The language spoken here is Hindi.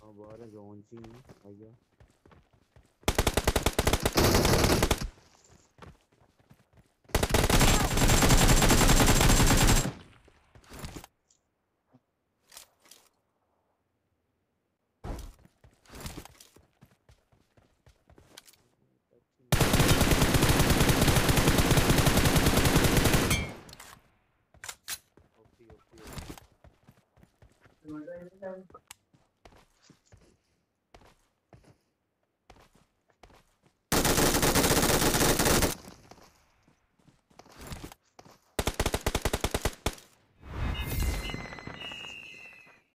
हाँ बाहर है जोन सी भैया 怎么的？现在。